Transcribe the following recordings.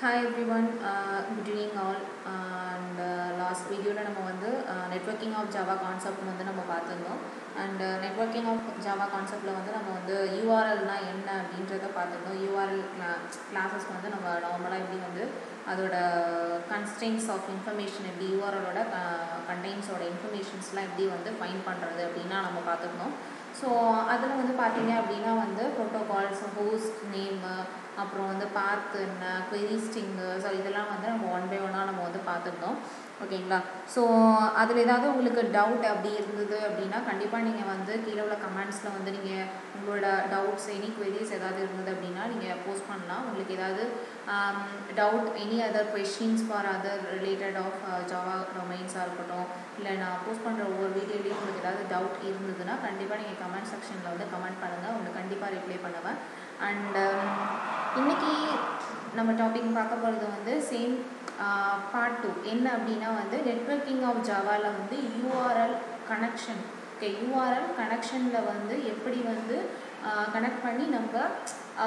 Hi everyone good evening all and last வீடியோவில் நம்ம வந்து நெட்ஒர்க்கிங் ஆஃப் ஜாவா கான்செப்ட் வந்து நம்ம பார்த்துருந்தோம். அண்ட் நெட்ஒர்க்கிங் ஆஃப் ஜாவா கான்செப்டில் வந்து நம்ம வந்து யூஆர்எல்னால் என்ன அப்படின்றத பார்த்துருந்தோம். யூஆர்எல் கிளா கிளாஸஸ் வந்து நம்ம நார்மலாக எப்படி வந்து அதோட கன்ஸ்டென்ஸ் ஆஃப் இன்ஃபர்மேஷன் எப்படி யூஆர்எலோட கண்டெயின்ஸோட இன்ஃபர்மேஷன்ஸ்லாம் எப்படி வந்து ஃபைன் பண்ணுறது அப்படின்னா நம்ம பார்த்துருந்தோம். ஸோ அதில் வந்து பார்த்தீங்க அப்படின்னா வந்து ப்ரோட்டோகால்ஸ் ஹோஸ்ட் நேமு அப்புறம் வந்து பார்த்து என்ன query ஸ்ட்ரிங்கு ஸோ இதெல்லாம் வந்து நம்ம ஒன் பை ஒன்னாக நம்ம வந்து பார்த்துருந்தோம் ஓகேங்களா? ஸோ அதில் ஏதாவது உங்களுக்கு டவுட் அப்படி இருந்தது அப்படின்னா கண்டிப்பாக நீங்கள் வந்து கீழே உள்ள கமெண்ட்ஸில் வந்து நீங்கள் உங்களோட டவுட்ஸ் எனி குவெரிஸ் ஏதாவது இருந்தது அப்படின்னா நீங்கள் போஸ்ட் பண்ணலாம். உங்களுக்கு ஏதாவது doubt any other questions for other related of Java டொமைன்ஸாக இருக்கட்டும் இல்லை நான் போஸ்ட் பண்ணுற ஒவ்வொரு வீடியோலையும் உங்களுக்கு ஏதாவது டவுட் இருந்ததுன்னா கண்டிப்பாக நீங்கள் கமெண்ட் செக்ஷனில் வந்து கமெண்ட் பண்ணுங்கள் உங்களுக்கு கண்டிப்பாக ரிப்ளை பண்ணுவேன். அண்டு um, இன்றைக்கி நம்ம டாபிக் பார்க்க போகிறது வந்து சேம் பார்ட் டூ என்ன அப்படின்னா வந்து நெட்ஒர்க்கிங் ஆஃப் ஜாவாவில் வந்து யூஆர்எல் கனெக்ஷன் ஓகே யூஆர்எல் கனெக்ஷனில் வந்து எப்படி வந்து கனெக்ட் பண்ணி நம்ம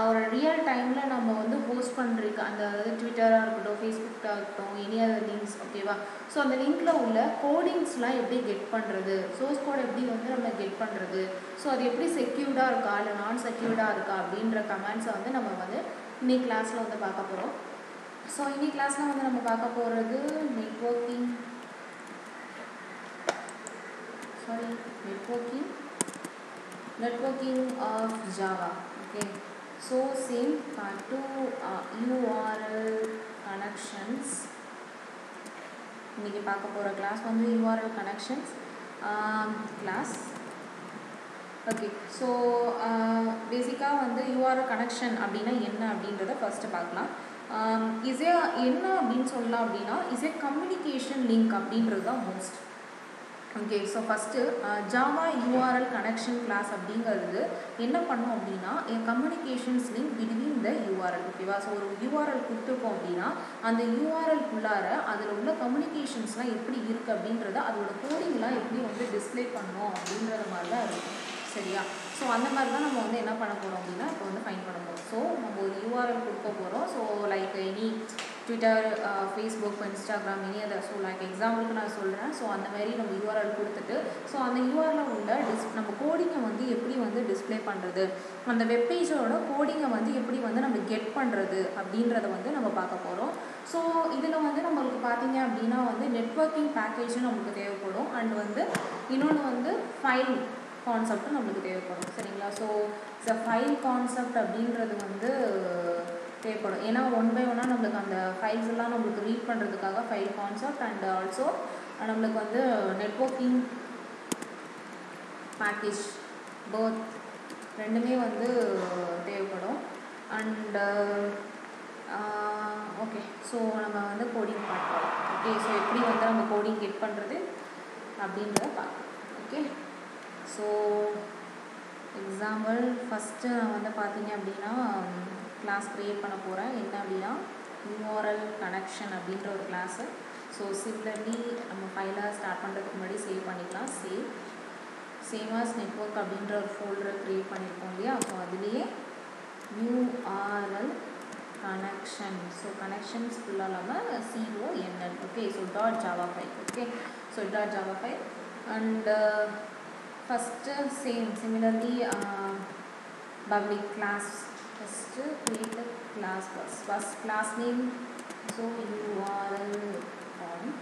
ஒரு ரியல் டைமில் நம்ம வந்து போஸ்ட் பண்ணுறதுக்கு அந்த அதாவது ட்விட்டராக இருக்கட்டும் ஃபேஸ்புக்காக இருக்கட்டும் எனி அதர் லிங்க்ஸ் ஓகேவா ஸோ அந்த லிங்க்கில் உள்ள கோடிங்ஸ்லாம் எப்படி கெட் பண்ணுறது சோர்ஸ் கோட் எப்படி வந்து நம்ம கெட் பண்ணுறது ஸோ அது எப்படி செக்யூர்டாக இருக்கா? இல்லை நான் செக்யூர்டாக இருக்கா? அப்படின்ற கமெண்ட்ஸை வந்து நம்ம வந்து இன்னைக்கு கிளாஸில் வந்து பார்க்க போகிறோம் ஸோ இன்னைக்கு கிளாஸில் வந்து நம்ம பார்க்க போகிறது networking sorry networking networking of Java okay so part part two URL connections இன்றைக்கி பார்க்க போகிற கிளாஸ் வந்து URL connections class okay so பேசிக்காக வந்து யூஆர்எல் கனெக்ஷன் அப்படின்னா என்ன அப்படின்றத ஃபஸ்ட்டு பார்க்கலாம். இசே என்ன அப்படின்னு சொல்லலாம் அப்படின்னா இஸ் ஏ கம்யூனிகேஷன் லிங்க் அப்படின்றது தான் most okay so first Java URL connection class அப்படிங்கிறது என்ன பண்ணோம் அப்படின்னா என் communications link between the URL ஓகேவா ஸோ ஒரு யூஆர்எல் கொடுத்துருக்கோம் அப்படின்னா அந்த யூஆர்எல்குள்ளார அதில் உள்ள கம்யூனிகேஷன்ஸ்லாம் எப்படி இருக்குது அப்படின்றத அதோட கோடிங்லாம் எப்படி வந்து டிஸ்பிளே பண்ணோம் அப்படின்றத மாதிரி தான் இருக்கும். சரியா? ஸோ அந்த மாதிரி தான் நம்ம வந்து என்ன பண்ண போகிறோம் அப்படின்னா இப்போ வந்து ஃபைன் பண்ண போகிறோம் ஸோ நம்ம ஒரு யூஆர்எல் கொடுக்க போகிறோம் so like any Twitter Facebook Instagram இனி அதை ஸோ லைக் எக்ஸாம்பிளுக்கு நான் சொல்கிறேன் ஸோ அந்த மாதிரி நம்ம யூஆர்எல் கொடுத்துட்டு ஸோ அந்த யூஆர்எல் உள்ள டிஸ் நம்ம கோடிங்கை வந்து எப்படி வந்து டிஸ்பிளே பண்ணுறது அந்த வெப்பேஜோட கோடிங்கை வந்து எப்படி வந்து நம்ம கெட் பண்ணுறது அப்படின்றத வந்து நம்ம பார்க்க போகிறோம் ஸோ இதில் வந்து நம்மளுக்கு பார்த்தீங்க அப்படின்னா வந்து நெட்ஒர்க்கிங் பேக்கேஜும் நமக்கு தேவைப்படும். அண்ட் வந்து இன்னொன்று வந்து ஃபைல் கான்செப்ட்டும் நம்மளுக்கு தேவைப்படும். சரிங்களா? ஸோ இந்த ஃபைல் கான்செப்ட் அப்படின்றது வந்து தேவைப்படும். ஏன்னா ஒன் பை ஒன்னாக நம்மளுக்கு அந்த ஃபைல்ஸ் எல்லாம் நம்மளுக்கு ரீட் பண்ணுறதுக்காக ஃபைல் கான்செப்ட் அண்ட் ஆல்சோ நம்மளுக்கு வந்து நெட்ஒர்க்கிங் பேக்கேஜ் பேர்த் ரெண்டுமே வந்து தேவைப்படும். அண்டு ஓகே ஸோ நம்ம வந்து கோடிங் பார்க்கலாம் ஓகே ஸோ எப்படி வந்து நம்ம கோடிங் கெட் பண்ணுறது அப்படின்றத பார்க்கலாம். ஓகே ஸோ எக்ஸாம்பிள் ஃபஸ்ட்டு நான் வந்து பார்த்தீங்க அப்படின்னா கிளாஸ் க்ரியேட் பண்ண போகிறேன் என்ன அப்படின்னா யூஆர்எல் கனெக்ஷன் அப்படின்ற ஒரு கிளாஸு ஸோ சிம்லர்லி நம்ம ஃபைலை ஸ்டார்ட் பண்ணுறதுக்கு முன்னாடி சேவ் பண்ணிக்கலாம். சேவ் சேவாஸ் நெட்ஒர்க் அப்படின்ற ஒரு ஃபோல்டரை க்ரியேட் பண்ணியிருக்கோம் இல்லையா? ஸோ அதுலேயே நியூஆர்எல் கனெக்ஷன் ஸோ கனெக்ஷன்ஸ் ஃபுல்லாக இல்லாமல் CONL okay so dot Java file okay so dot Java file and first same similarly public class first create the class first. First class name so url on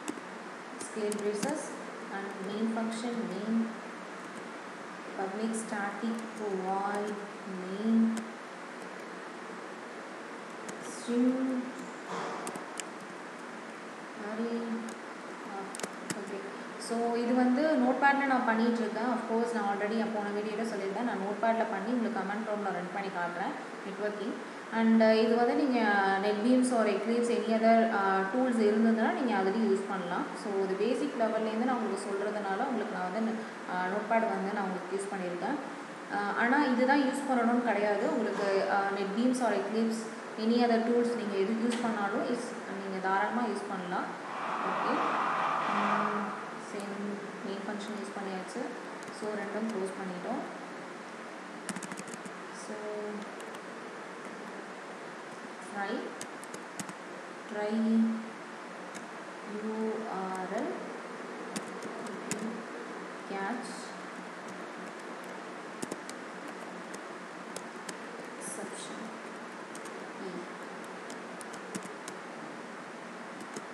scale braces and main function main public static void main string so இது வந்து note பேடில் நான் பண்ணிகிட்ருக்கேன் of course நான் already போன வீடியோவில் சொல்லியிருந்தேன். நான் note பேடில் பண்ணி உங்களுக்கு கமெண்ட் ரூமில் ரன் பண்ணி காட்டுறேன் நெட்ஒர்க்கிங் அண்ட் இது வந்து நீங்கள் நெட்பீம்ஸ் ஒரு எக்லீப்ஸ் எனி அதர் டூல்ஸ் இருந்ததுன்னா நீங்கள் அதுலேயும் யூஸ் பண்ணலாம். ஸோ இது பேசிக் லெவல்லேருந்து நான் உங்களுக்கு சொல்கிறதுனால உங்களுக்கு நான் வந்து நோட் பேட் வந்து நான் உங்களுக்கு யூஸ் பண்ணியிருக்கேன். ஆனால் இதுதான் யூஸ் பண்ணணும்னு கிடையாது. உங்களுக்கு NetBeans or Eclipse any other tools நீங்கள் எது யூஸ் பண்ணாலும் இஸ் நீங்கள் தாராளமாக யூஸ் பண்ணலாம். ஓகே மெயின் ஃபங்க்ஷன் யூஸ் பண்ணியாச்சு ஸோ ரெண்டும் க்ளோஸ் பண்ணிட்டோம் so right try URL catch exception E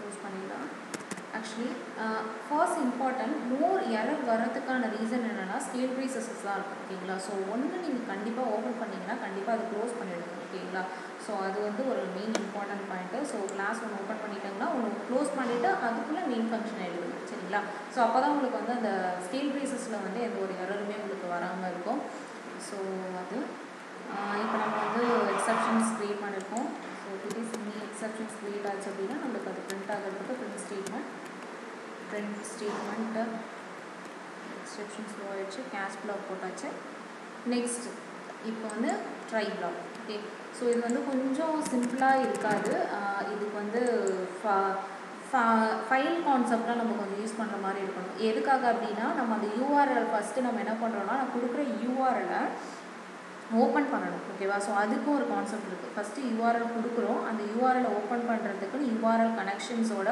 use பண்ணிடலாம் actually first important more error வர்றதுக்கான ரீசன் என்னென்னா ஸ்கேல் ப்ரைசஸஸ் தான் இருக்கும் ஓகேங்களா? ஸோ ஒன்று நீங்கள் கண்டிப்பாக ஓப்பன் பண்ணிங்கன்னா கண்டிப்பாக அது க்ளோஸ் பண்ணிவிடுங்க ஓகேங்களா? ஸோ அது வந்து ஒரு main important point so class ஒன்று ஓப்பன் பண்ணிட்டாங்கன்னா ஒன்று க்ளோஸ் பண்ணிவிட்டு அதுக்குள்ளே மெயின் ஃபங்க்ஷன் எழுதுங்க சரிங்களா? ஸோ அப்போ தான் உங்களுக்கு வந்து அந்த ஸ்கேல் ப்ரைசஸில் வந்து எந்த ஒரு எரருமே உங்களுக்கு வராமல் இருக்கும். ஸோ அது இப்போ நம்ம வந்து எக்ஸப்ஷன்ஸ் க்ரியேட் பண்ணியிருக்கோம் so it is me exceptions create ஆச்சு அப்படின்னா நம்மளுக்கு அது பிரிண்ட் ஆகிறதுக்கு print statement print statement exceptions slow ஆகிடுச்சு கேஷ் பிளாக் போட்டாச்சு. நெக்ஸ்ட் இப்போ வந்து ட்ரை பிளாக் ஓகே ஸோ இது வந்து கொஞ்சம் சிம்பிளாக இருக்காது. இதுக்கு வந்து ஃபைல் கான்செப்டாக நம்ம கொஞ்சம் யூஸ் பண்ணுற மாதிரி இருக்கணும். எதுக்காக அப்படின்னா நம்ம அந்த யூஆர்எல் ஃபஸ்ட்டு நம்ம என்ன பண்ணுறோன்னா நான் கொடுக்குற யூஆர்எலை ஓப்பன் பண்ணணும் ஓகேவா ஸோ அதுக்கும் ஒரு கான்செப்ட் இருக்குது ஃபஸ்ட்டு யூஆர்எல் கொடுக்குறோம். அந்த யூஆர்எல் ஓப்பன் பண்ணுறதுக்குன்னு யூஆர்எல் கனெக்ஷன்ஸோட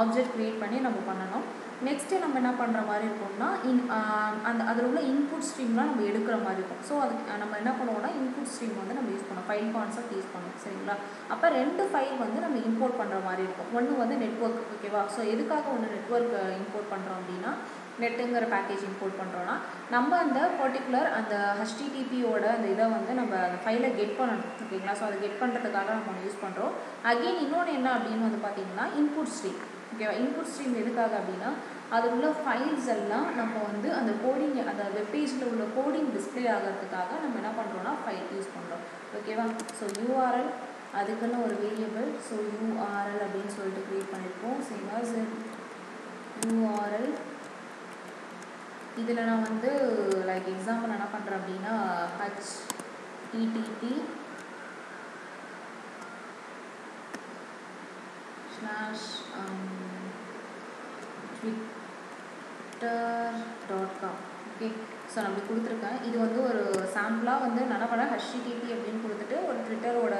ஆப்ஜெக்ட் க்ரியேட் பண்ணி நம்ம பண்ணணும். நெக்ஸ்ட்டு நம்ம என்ன பண்ணுற மாதிரி இருக்கோம்னா இன் அந்த அதில் உள்ள இன்புட் ஸ்ட்ரீம்லாம் நம்ம எடுக்கிற மாதிரி இருக்கும். ஸோ அதுக்கு நம்ம என்ன பண்ணுவோம்னா இன்புட் ஸ்ட்ரீம் வந்து நம்ம யூஸ் பண்ணோம் ஃபைல் கான்செப்ட் யூஸ் பண்ணோம் சரிங்களா? அப்போ ரெண்டு ஃபைல் வந்து நம்ம இம்போர்ட் பண்ணுற மாதிரி இருக்கும். ஒன்று வந்து நெட்ஒர்க் ஓகேவா ஸோ எதுக்காக ஒன்று நெட்ஒர்க் இம்போர்ட் பண்ணுறோம் அப்படின்னா நெட்டுங்கிற பேக்கேஜ் இம்போர்ட் பண்ணுறோன்னா நம்ம அந்த பர்டிகுலர் அந்த ஹெச்டிடிபியோட அந்த இதை வந்து நம்ம அந்த ஃபைலை கெட் பண்ணணும் ஓகேங்களா ஸோ அதை கெட் பண்ணுறதுக்காக நம்ம யூஸ் பண்ணுறோம் அகெயின் இன்னொன்று என்ன அப்படின்னு வந்து பார்த்தீங்கன்னா இன்புட் ஸ்ட்ரீம் ஓகேவா இன்புட் ஸ்ட்ரீம் எதுக்காக அப்படின்னா அது உள்ள ஃபைல்ஸ் எல்லாம் நம்ம வந்து அந்த கோடிங் அந்த வெப்பேஜில் உள்ள கோடிங் டிஸ்பிளே ஆகிறதுக்காக நம்ம என்ன பண்ணுறோன்னா ஃபைல் யூஸ் பண்ணுறோம் ஓகேவா ஸோ யூஆர்எல் அதுக்குன்னு ஒரு வேரியபிள் ஸோ யூஆர்எல் அப்படின்னு சொல்லிட்டு க்ரியேட் பண்ணியிருக்கோம் சேமஸ் யூஆர்எல் இதில் நான் வந்து லைக் எக்ஸாம்பிள் என்ன பண்ணுறேன் அப்படின்னா HTTP slash Twitter dot com okay so நான் அப்படி கொடுத்துருக்கேன். இது வந்து ஒரு சாம்பிளாக வந்து நான் என்ன பண்ணேன் அப்படின்னு கொடுத்துட்டு ஒரு ட்விட்டரோட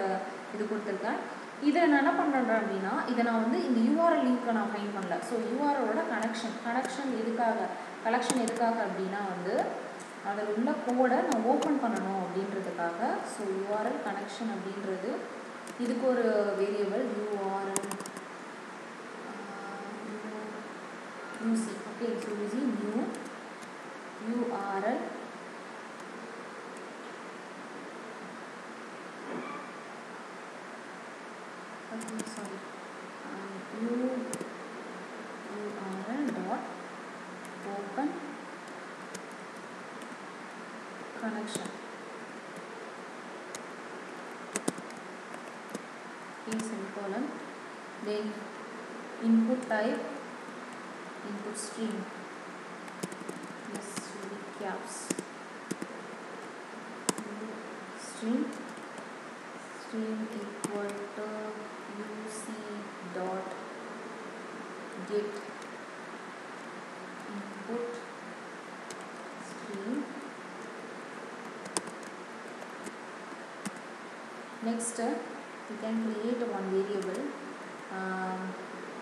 இது கொடுத்துருக்கேன். இதில் நான் என்ன பண்ணுறேன் அப்படின்னா இதை நான் வந்து இந்த யூஆர்எல் லிங்க்கை நான் ஃபைன் பண்ணல. ஸோ யூஆர்எலோட கனெக்ஷன் கனெக்ஷன் எதுக்காக? கலெக்ஷன் எதுக்காக அப்படின்னா வந்து அதில் உள்ள கோடை நான் ஓப்பன் பண்ணணும் அப்படின்றதுக்காக. ஸோ யூஆர்எல் கனெக்ஷன் அப்படின்றது இதுக்கு ஒரு variable URL UC okay so UC new URL sorry you URL dot open. Connection. Is in semicolon then input type. Input stream. Yes with caps. Stream. Stream equal to uc dot get next uh, we can create one variable um,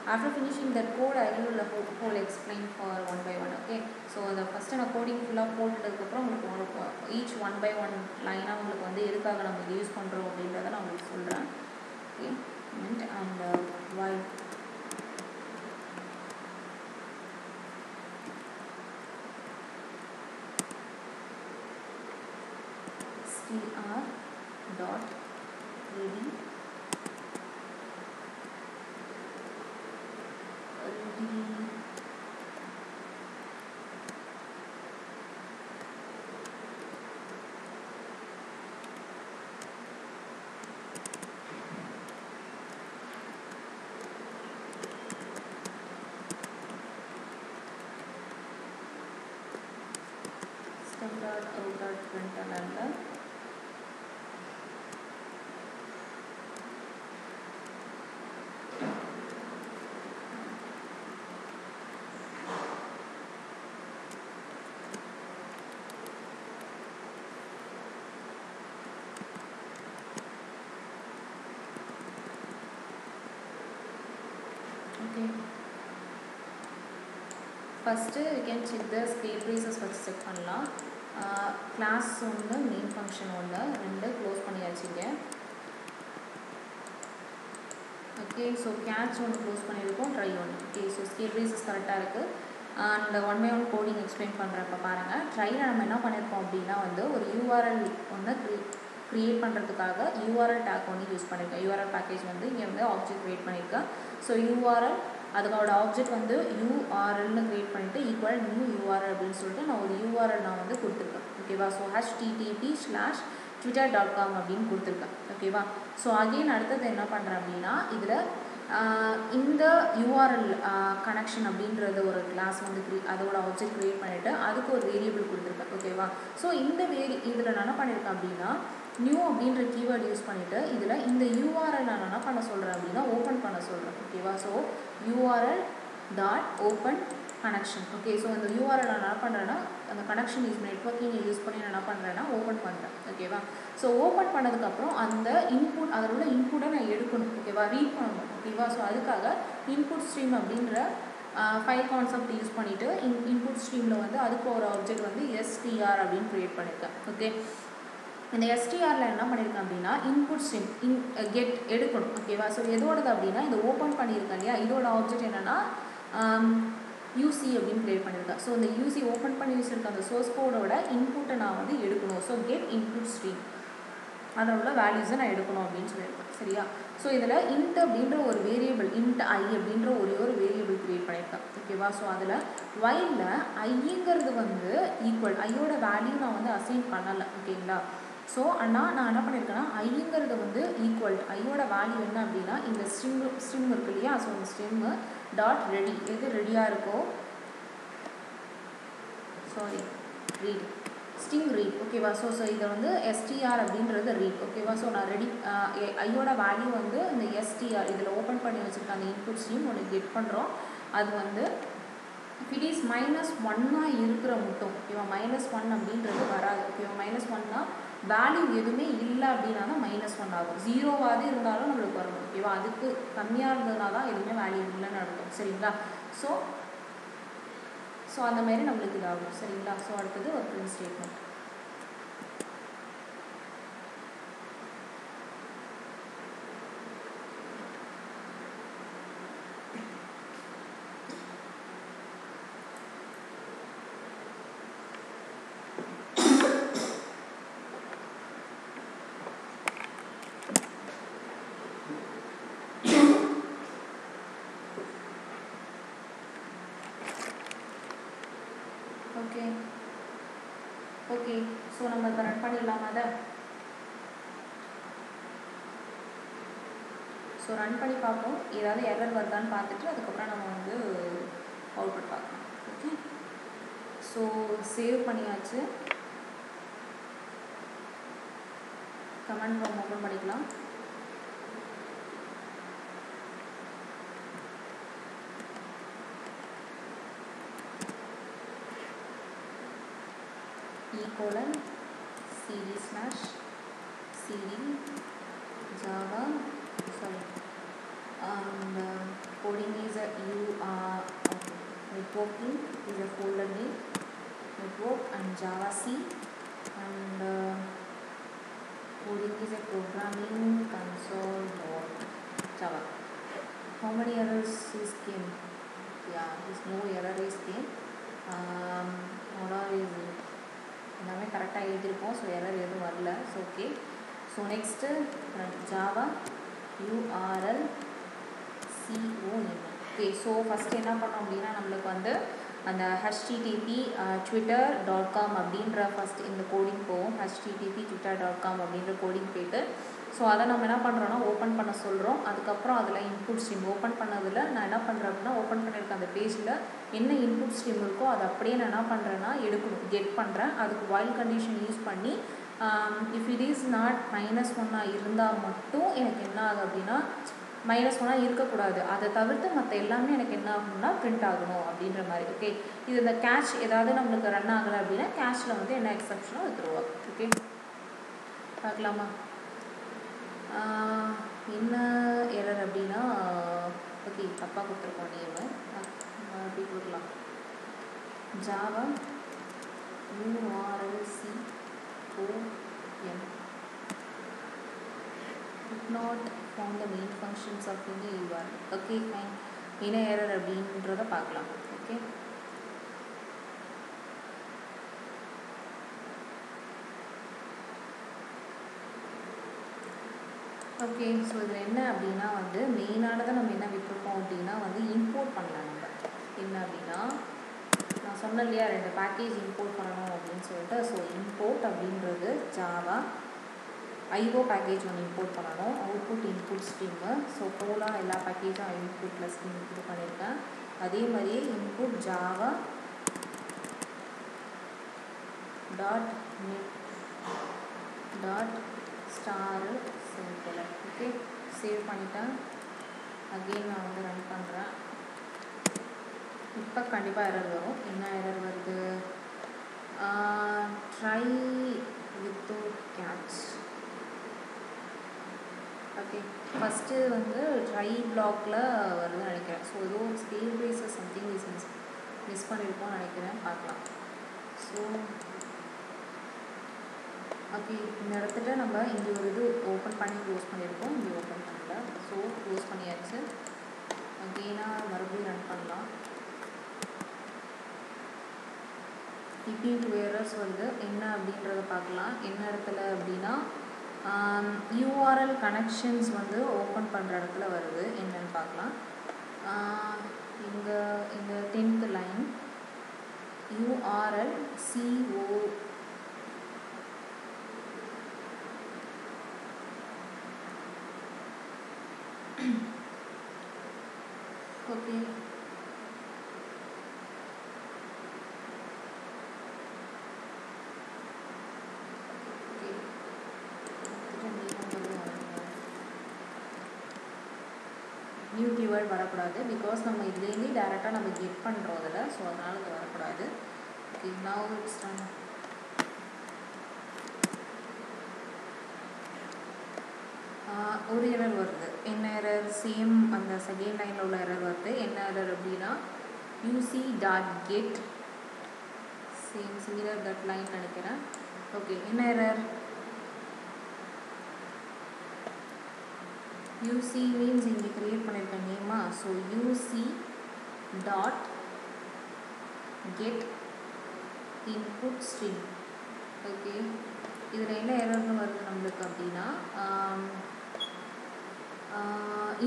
after finishing that code I will the whole, whole explain for one by one okay so அந்த first நான் coding ஃபுல்லாக போட்டதுக்கப்புறம் உங்களுக்கு உங்களுக்கு each one by one லைனாக உங்களுக்கு வந்து எதுக்காக நம்ம இது யூஸ் பண்ணுறோம் அப்படின்றத நான் உங்களுக்கு சொல்கிறேன் okay and and uh, while str dot Mm-hmm. First you can check the scale recess first check பண்ணலாம். கிளாஸ் ஒன்று மெயின் ஃபங்க்ஷன் ஒன்று ரெண்டு க்ளோஸ் பண்ணியாச்சுங்க. ஓகே ஸோ கேட்ச் ஒன்று க்ளோஸ் பண்ணியிருக்கோம் ட்ரை ஒன்று ஓகே ஸோ ஸ்கேல் ரீசஸ் கரெக்டாக இருக்குது and one by one coding explain பண்ணுறப்ப பாருங்கள் ட்ரையில் நம்ம என்ன பண்ணியிருக்கோம் அப்படின்னா வந்து ஒரு யூஆர்எல் ஒன்று க்ரி க்ரியேட் பண்ணுறதுக்காக யூஆர்எல் டேக் ஒன்று யூஸ் பண்ணியிருக்கேன் யூஆர்எல் பேக்கேஜ் வந்து இங்கே வந்து ஆப்ஜெக்ட் க்ரியேட் பண்ணியிருக்கேன். ஸோ யூஆர்எல் அதுக்கோட ஆப்ஜெக்ட் வந்து யூஆர்எல்னு க்ரியேட் பண்ணிவிட்டு ஈக்குவல் நியூ யூஆர்எல் அப்படின்னு சொல்லிட்டு நான் ஒரு யூஆர்எல் நான் வந்து கொடுத்துருக்கேன். ஓகேவா so HTTP slash Twitter dot com அப்படின்னு கொடுத்துருக்கேன். ஓகேவா ஸோ அகெயின் அடுத்தது என்ன பண்ணுறேன் அப்படின்னா இதில் இந்த யூஆர்எல் கனெக்ஷன் அப்படின்றத ஒரு கிளாஸ் வந்து க்ரீ அதோட ஆப்ஜெக்ட் க்ரியேட் பண்ணிவிட்டு அதுக்கு ஒரு வேரியபிள் கொடுத்துருக்கேன். ஓகேவா ஸோ இந்த வேரி இதில் நான் என்ன பண்ணியிருக்கேன் அப்படின்னா நியூ அப்படின்ற கீவேர்டு யூஸ் பண்ணிவிட்டு இதில் இந்த யூஆர்எல் நான் என்ன பண்ண சொல்கிறேன் அப்படின்னா ஓப்பன் பண்ண சொல்கிறேன் ஓகேவா so URL dot open connection okay so இந்த யூஆர்எல் நான் என்ன பண்ணுறேன்னா அந்த கனெக்ஷன் யூஸ் நெட்ஒர்க்கிங் யூஸ் பண்ணி நான் என்ன பண்ணுறேன்னா ஓப்பன் பண்ணுறேன் ஓகேவா ஸோ ஓப்பன் பண்ணதுக்கப்புறம் அந்த இன்புட் அதில் உள்ள இன்புட்டை நான் எடுக்கணும். ஓகேவா ரீட் பண்ணணும். ஓகேவா ஸோ அதுக்காக இன்புட் ஸ்ட்ரீம் அப்படின்ற ஃபைல் கான்செப்ட் யூஸ் பண்ணிவிட்டு இன் இன்புட் ஸ்ட்ரீமில் வந்து அதுக்கு ஒரு ஆப்ஜெக்ட் வந்து எஸ்டிஆர் அப்படின்னு க்ரியேட் பண்ணியிருக்கேன் ஓகே இந்த எஸ்டிஆரில் என்ன பண்ணியிருக்கேன் அப்படின்னா இன்புட் ஸ்ட்ரீம் இன் கெட் எடுக்கணும் ஓகேவா ஸோ எதோடது அப்படின்னா இந்த ஓப்பன் பண்ணியிருக்கேன் இல்லையா? இதோட ஆப்ஜெக்ட் என்னென்னா யூசி um, அப்படின்னு க்ரியேட் பண்ணியிருக்கேன். ஸோ இந்த யூசி ஓப்பன் பண்ணி வச்சுருக்க அந்த சோர்ஸ் கோடோட இன்புட்டை நான் வந்து எடுக்கணும். ஸோ கெட் இன்புட் ஸ்ட்ரீம் அதில் உள்ள வேல்யூஸை நான் எடுக்கணும் அப்படின்னு சொல்லியிருக்கேன். சரியா? ஸோ இதில் இன்ட் அப்படின்ற ஒரு வேரியபிள் இன்ட் ஐ அப்படின்ற ஒரே ஒரு வேரியபிள் க்ரியேட் பண்ணியிருக்கேன். ஓகேவா ஸோ அதில் வைலில் ஐங்கிறது வந்து ஈக்குவல் ஐயோட வேல்யூ நான் வந்து அசைன் பண்ணலை ஓகேங்களா ஸோ ஆனால் நான் என்ன பண்ணியிருக்கேன்னா ஐங்கிறது வந்து ஈக்குவல் ஐயோட வேல்யூ என்ன அப்படின்னா இந்த ஸ்ட்ரிங் ஸ்ட்ரிங் இருக்கு இல்லையா? ஸோ இந்த ஸ்ட்ரிங்கு டாட் ரெடி எது ரெடியாக இருக்கோ? சாரி ரீட் ஸ்டிங் ரீட் ஓகேவா ஸோ ஸோ இதை வந்து எஸ்டிஆர் அப்படின்றது ரீட் ஓகேவா ஸோ நான் ரெடி ஐயோட வேல்யூ வந்து இந்த எஸ்டிஆர் இதில் ஓப்பன் பண்ணி வச்சுருக்க அந்த இன்புட் ஸ்ட்ரீம் ஒன்று கெட் பண்ணுறோம் அது வந்து இட் இஸ் மைனஸ் ஒன்னாக இருக்கிற மட்டும் ஓகேவா மைனஸ் ஒன் அப்படின்றது வராது. ஓகேவா மைனஸ் ஒன்னா வேல்யூ எதுவுமே இல்லை அப்படின்னா தான் மைனஸ் ஒன் ஆகும் ஜீரோவாவது இருந்தாலும் நம்மளுக்கு வரும். ஓகேவா அதுக்கு கம்மியாக இருந்ததுனா தான் எதுவுமே வேல்யூ இல்லைன்னு நடக்கும் சரிங்களா? ஸோ ஸோ அந்த மாதிரி நம்மளுக்கு இதாகும். சரிங்களா? ஸோ அடுத்தது ஒரு print statement okay okay so நம்ம இப்போ ரன் பண்ணிடலாமா அதை? ஸோ ரன் பண்ணி பார்ப்போம். ஏதாவது எரர் வருதான்னு பார்த்துட்டு அதுக்கப்புறம் நம்ம வந்து அவுட்புட் பார்க்கலாம். ஓகே ஸோ சேவ் பண்ணியாச்சு. கமெண்ட் ஃபார்ம் ஓப்பன் பண்ணிக்கலாம். E ஈக்குவலன் cd slash cd java sorry and uh, coding is a u uh, networking is a folder name network and java c and uh, coding is a programming console dot java how many errors is came yeah there's no error is came um, what are is it எல்லாமே கரெக்டாக எழுதியிருக்கோம் so error எதுவும் வரல. So okay so next Java URL CON okay so first என்ன பண்ணோம் அப்படின்னா நம்மளுக்கு வந்து அந்த ஹெச்டிடிபி ட்விட்டர் டாட் காம் அப்படின்ற ஃபஸ்ட் இந்த கோடிங் போகும். ஹெச்டிடிபி ட்விட்டர் டாட் காம் அப்படின்ற கோடிங் போயிட்டு ஸோ அதை நம்ம என்ன பண்ணுறோன்னா ஓப்பன் பண்ண சொல்கிறோம் அதுக்கப்புறம் அதில் இன்புட் ஸ்ட்ரீம் ஓப்பன் பண்ணதில் நான் என்ன பண்ணுறேன் அப்படின்னா ஓப்பன் பண்ணியிருக்க அந்த பேஜில் என்ன இன்புட் ஸ்ட்ரீம் இருக்கோ அதை அப்படியே நான் என்ன பண்ணுறேன்னா எடுக்கணும். கெட் பண்ணுறேன் அதுக்கு வாயில் கண்டிஷன் யூஸ் பண்ணி if it is not minus ஒன்னாக இருந்தால் மட்டும் எனக்கு என்ன ஆகுது அப்படின்னா மைனஸ் ஒன்னாக இருக்கக்கூடாது. அதை தவிர்த்து மற்ற எல்லாமே எனக்கு என்ன ஆகணும்னா பிரிண்ட் ஆகணும் அப்படின்ற மாதிரி. ஓகே இது இந்த கேஷ் ஏதாவது நம்மளுக்கு ரன் ஆகலை அப்படின்னா கேஷில் வந்து என்ன எக்ஸப்ஷனோ அது ஓகே பார்க்கலாமா? என்ன எரர் அப்படின்னா ஓகே தப்பாக கொடுத்துருக்கோம் நேமு அப்படி கொடுக்கலாம்? Java URL C OM not not the main functions of இந்த யூஆர் ஓகே ஃபைன் என்ன எரர் அப்படின்றத பார்க்கலாம். ஓகே ஓகே ஸோ இதில் என்ன அப்படின்னா வந்து மெயினானதை நம்ம என்ன விட்டுருக்கோம் அப்படின்னா வந்து இம்போர்ட் பண்ணலாம் நம்ம. என்ன அப்படின்னா நான் சொன்னேன் இல்லையா ரெண்டு பேக்கேஜ் இம்போர்ட் பண்ணணும் அப்படின்னு சொல்லிட்டு. ஸோ இம்போர்ட் அப்படின்றது ஜாவா ஐஓ பேக்கேஜ் ஒன்று இம்போர்ட் பண்ணணும். அவுட்புட் இன்புட் ஸ்ட்ரீமு ஸோ போலாம் எல்லா பேக்கேஜும் இன்புட் ப்ளஸ் இது பண்ணியிருக்கேன். அதே மாதிரியே input Java dot net dot star simple okay save பண்ணிட்டேன் அகெயின் நான் வந்து ரன் பண்ணுறேன் இப்போ கண்டிப்பாக எரர் வரும். என்ன எரர் வருது? Try without catch okay first வந்து ட்ரை பிளாக்ல வருதுன்னு நினைக்கிறேன். ஸோ ஏதோ space racer something is miss miss பண்ணியிருக்கோம்னு நினைக்கிறேன். பார்க்கலாம். ஸோ ஓகே இந்த இடத்துல நம்ம இங்கே ஒரு இது ஓப்பன் பண்ணி க்ளோஸ் பண்ணியிருக்கோம். இங்கே ஓப்பன் பண்ணல. ஸோ க்ளோஸ் பண்ணியாச்சு. அகெயினாக மறுபடியும் ரன் பண்ணலாம். ரிப்பீட் வேரஸ் வந்து என்ன அப்படின்றத பார்க்கலாம். என்ன இடத்துல அப்படின்னா um, யூஆர்எல் கனெக்ஷன்ஸ் வந்து ஓப்பன் பண்ணுற இடத்துல வருது. என்னன்னு பார்க்கலாம். இங்கே இந்த tenth line URL CO okay new keyword வரக்கூடாது. பிகாஸ் நம்ம இதுலேருந்து டேரெக்டாக நம்ம கெட் பண்ணுறோம் அதில். ஸோ அதனால் அது வரக்கூடாது. ஓகே நவ் இட்ஸ் ஒரு எரர் வருது. என்ன எரர் சேம் அந்த செகண்ட் லைனில் உள்ள எரர் வருது. என்ன எரர் அப்படின்னா UC dot get same similar that line நினைக்கிறேன். ஓகே என்ன எரர் யூசி மீன்ஸ் இங்கே க்ரியேட் பண்ணியிருக்க நேமா so UC dot get input stream okay இதில் என்ன எரர்னு வருது நம்மளுக்கு அப்படின்னா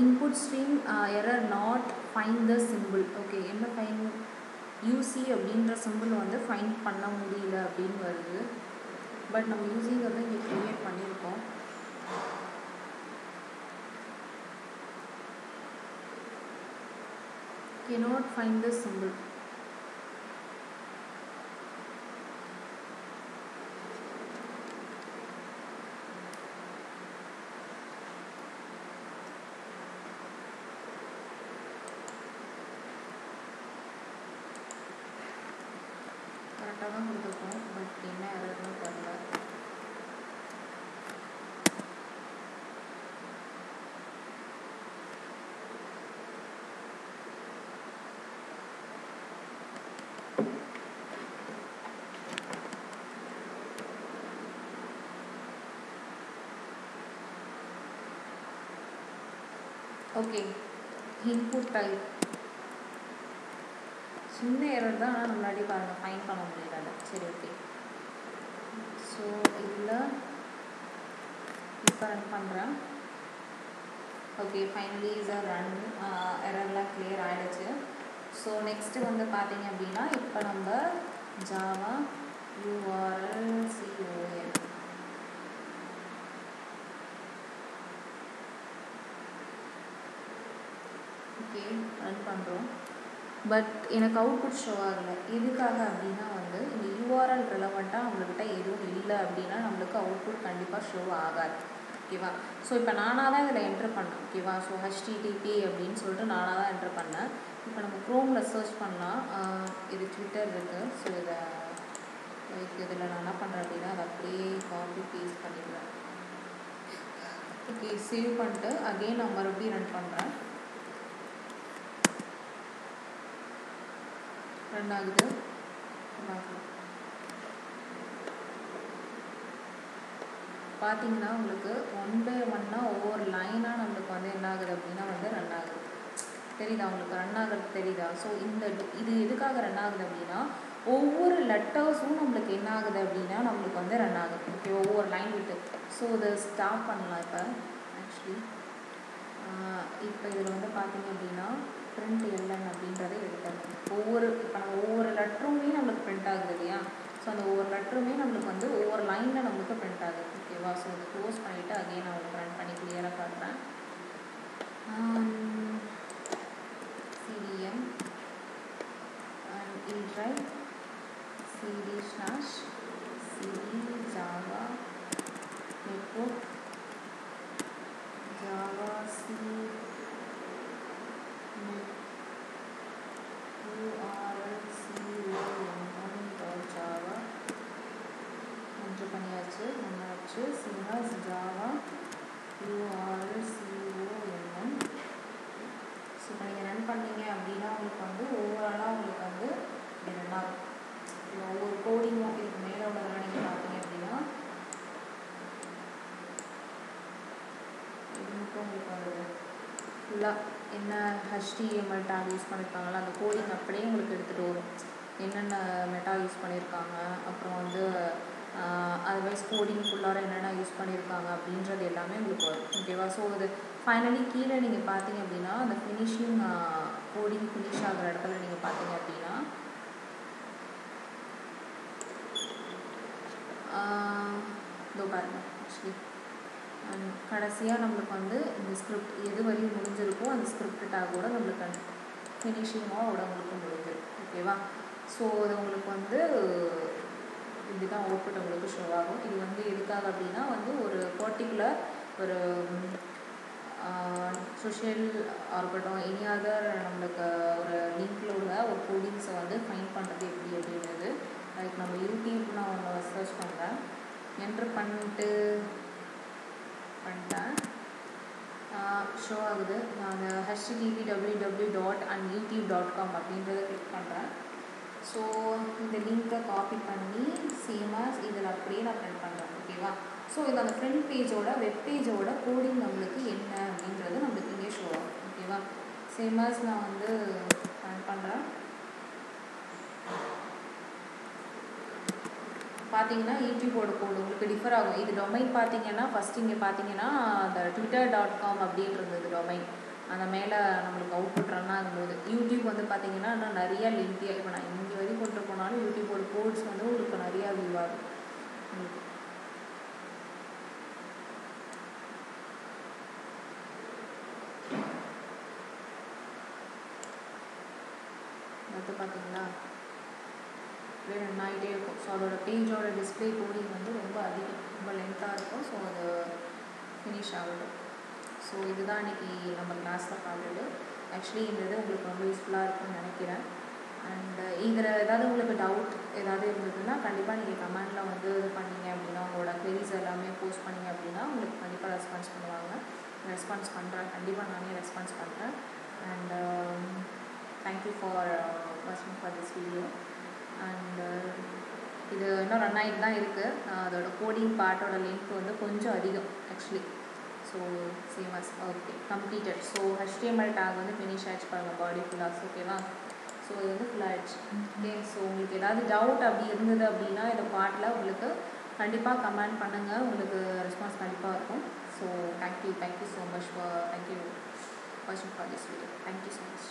input stream error not find the simple okay என்ன ஃபைன் யூசி அப்படின்ற சிம்பிள் வந்து ஃபைண்ட் பண்ண முடியல அப்படின்னு வருது. பட் நம்ம யூசிங்கிறத இங்கே க்ரியேட் பண்ணியிருக்கோம். Cannot find the symbol கரெக்டாக தான் கொடுத்துருக்கோம் பட் என்ன எரர்னு தெரில ஓகே இன்புட் டைப் சின்ன எரர் தான் ஆனால் முன்னாடி பாருங்கள் ஃபைன் பண்ண முடியல. சரி ஓகே ஸோ இதில் இப்போ ரன் பண்ணுறேன் okay finally is a run எரர்லாம் clear ஆகிடுச்சு ஸோ நெக்ஸ்ட்டு வந்து பார்த்தீங்க அப்படின்னா இப்போ நம்ம Java URL CON okay run பண்ணுறோம் பட் எனக்கு அவுட்புட் ஷோ ஆகலை. எதுக்காக அப்படின்னா வந்து இந்த யூஆர்எல் ரிலவெண்ட்டாக நம்மள்கிட்ட எதுவும் இல்லை அப்படின்னா நம்மளுக்கு அவுட்புட் கண்டிப்பாக ஷோ ஆகாது. ஓகேவா ஸோ இப்போ நானாக தான் இதில் என்ட்ரு பண்ணேன். ஓகேவா ஸோ ஹெச்டிடிபி அப்படின்னு சொல்லிட்டு நானாக தான் என்ட்ரு பண்ணேன். இப்போ நம்ம க்ரோமில் சர்ச் பண்ணலாம். இது ட்விட்டர் இருக்குது ஸோ இதை இதில் நான் என்ன பண்ணுறேன் அப்படின்னா அதை அப்படியே காப்பி பேஸ்ட் பண்ணிடுவேன் ஓகே சேவ் பண்ணிட்டு அகெயின் நான் மறுபடியும் ரன் பண்ணுறேன் ரன் ஆகுது பார்த்தீங்கன்னா உங்களுக்கு ஒன் பை ஒன்னாக ஒவ்வொரு லைனாக நம்மளுக்கு வந்து என்ன ஆகுது அப்படின்னா வந்து ரன் ஆகுது. தெரியுதா உங்களுக்கு? ரன் ஆகிறது தெரியுதா? ஸோ இந்த இது எதுக்காக ரன் ஆகுது அப்படின்னா ஒவ்வொரு லெட்டர்ஸும் நம்மளுக்கு என்ன ஆகுது அப்படின்னா நம்மளுக்கு வந்து ரன் ஆகுது. ஓகே ஒவ்வொரு லைன் விட்டு. ஸோ இதை ஸ்டாப் பண்ணலாம் இப்போ. ஆக்சுவலி இப்போ இதில் வந்து பார்த்தீங்க அப்படின்னா பிரிண்ட் எல்என் அப்படின்றத எடுத்தாங்க ஒவ்வொரு இப்போ நம்ம ஒவ்வொரு லெட்டருமே நம்மளுக்கு பிரிண்ட் ஆகுது இல்லையா? ஸோ அந்த ஒவ்வொரு லெட்டருமே நம்மளுக்கு வந்து ஒவ்வொரு லைனில் நம்மளுக்கு பிரிண்ட் ஆகுது. ஓகேவா ஸோ இதை க்ளோஸ் பண்ணிவிட்டு அகைன் நான் உங்களுக்கு ரன் பண்ணி கிளியராக காட்டுறேன். CTM and CD slash CD Java network Java C URL Java enter பண்ணியாச்சு என்னாச்சு சினாஸ் ஜாவா யூஆர்எல் ஸோ இப்போ நீங்கள் ரன் பண்ணீங்க அப்படின்னா உங்களுக்கு வந்து ஓவராலாக உங்களுக்கு வந்து இப்படி ரன் ஒவ்வொரு கோடிங்கும் இதுக்கு மேலே உள்ளதெல்லாம் நீங்கள் பார்த்தீங்க அப்படின்னா உங்களுக்கு வந்தது ஃபுல்லாக என்ன ஹெச்டிஎம்எல் டேக் யூஸ் பண்ணியிருக்காங்களோ அந்த கோடிங் அப்படியே உங்களுக்கு எடுத்துகிட்டு வரும். என்னென்ன மெட்டா யூஸ் பண்ணியிருக்காங்க அப்புறம் வந்து அதர்வைஸ் கோடிங்குள்ளார என்னென்ன யூஸ் பண்ணியிருக்காங்க அப்படின்றது எல்லாமே உங்களுக்கு வரும். ஓகேவா ஸோ அது ஃபைனலி கீழே நீங்கள் பார்த்தீங்க அப்படின்னா அந்த ஃபினிஷிங் கோடிங் ஃபினிஷ் ஆகிற இடத்துல நீங்கள் பார்த்தீங்க அப்படின்னா இதோ பாருங்க ஆக்சுவலி கடைசியாக நம்மளுக்கு வந்து இந்த ஸ்கிரிப்ட் எது வரையும் முடிஞ்சிருக்கோ அந்த ஸ்கிரிப்ட் டேக்கோட நம்மளுக்கு ஃபினிஷிங்கோட உங்களுக்கு முடிஞ்சிடும் ஓகேவா ஸோ அது உங்களுக்கு வந்து இப்படி தான் அவுட்புட் உங்களுக்கு ஷோ ஆகும். இது வந்து எதுக்காக அப்படின்னா வந்து ஒரு பர்டிகுலர் ஒரு சோஷியல் இருக்கட்டும் எனி அதர் நம்மளுக்கு ஒரு லிங்க்கில் உள்ள ஒரு கோடிங்ஸை வந்து ஃபைன் பண்ணுறது எப்படி அப்படின்றது. லைக் நம்ம யூடியூப் நான் ஒன்று சர்ச் பண்ணுறேன் என்ட்ரு பண்ணிட்டு பண்ணிட்டேன் ஷோ ஆகுது. நான் HTTP W W dot and YouTube dot com அப்படின்றத கிளிக் பண்ணுறேன் ஸோ இந்த லிங்க்கை காப்பி பண்ணி சேமாக இதில் அப்படியே நான் ப்ரிண்ட் பண்ணுறேன் ஓகேவா ஸோ இது அந்த ஃப்ரண்ட் பேஜோட வெப் பேஜோட கோடிங் நம்மளுக்கு என்ன அப்படின்றது நம்மளுக்கு இங்கே ஷோ ஆகும் ஓகேவா சேமாஸ் நான் வந்து ரன் பண்ணுறேன் பார்த்தீங்கன்னா யூடியூபோட கோடு உங்களுக்கு டிஃபர் ஆகும். இது டொமைன் பார்த்தீங்கன்னா ஃபஸ்ட் இங்கே பார்த்தீங்கன்னா அந்த ட்விட்டர் டாட் காம் அப்படின்னு இருந்தது டொமைன் அந்த மேலே நம்மளுக்கு அவுட்புட் ரன் ஆகும்போது. யூடியூப் வந்து பார்த்தீங்கன்னா இன்னும் நிறையா லிங்க்டியாக இப்போ நான் இங்கே வரைக்கும் கொண்டு போனாலும் யூடியூபோட கோட்ஸ் வந்து உங்களுக்கு நிறையா வியூ ஆகும் உங்களுக்கு அடுத்து பார்த்தீங்களா அப்படியே ரன் ஆகிட்டே இருக்கும். ஸோ அதோட பேஜோட டிஸ்பிளே கோடிங் வந்து ரொம்ப அதிகம். ரொம்ப லென்த்தாக இருக்கும். ஸோ அது ஃபினிஷ் ஆகட்டும் ஸோ இதுதான் இன்றைக்கி நம்ம கிளாஸில் பார்த்தது. ஆக்சுவலி இந்த இது உங்களுக்கு ரொம்ப யூஸ்ஃபுல்லாக இருக்கும்னு நினைக்கிறேன். அண்ட் இதில் ஏதாவது உங்களுக்கு டவுட் ஏதாவது இருந்ததுன்னா கண்டிப்பாக நீங்கள் கமெண்டில் வந்து இது பண்ணீங்க அப்படின்னா உங்களோட queries எல்லாமே போஸ்ட் பண்ணீங்க அப்படின்னா உங்களுக்கு கண்டிப்பாக ரெஸ்பான்ஸ் பண்ணுவாங்க. ரெஸ்பான்ஸ் பண்ணுறேன் கண்டிப்பாக நானே ரெஸ்பான்ஸ் பண்ணுறேன் அண்ட் தேங்க்யூ ஃபார் வாட்சிங் ஃபார் திஸ் வீடியோ அண்ட் இது இன்னும் ரன் ஆகிட்டு தான் இருக்குது அதோட கோடிங் பார்ட்டோட லென்த் வந்து கொஞ்சம் அதிகம் actually so same as okay completed so HTML tag வந்து ஃபினிஷ் ஆயிடுச்சு பாருங்கள் பாடி ஃபுல்லாக ஓகேவா ஸோ இது வந்து ஃபுல் ஆயிடுச்சு. ஓகே ஸோ உங்களுக்கு ஏதாவது டவுட் அப்படி இருந்தது அப்படின்னா இந்த பாட்டில் உங்களுக்கு கண்டிப்பாக கமெண்ட் பண்ணுங்கள் உங்களுக்கு ரெஸ்பான்ஸ் கண்டிப்பாக இருக்கும். So thank you thank you so much for thank you வாட்சிங் for this video thank you so much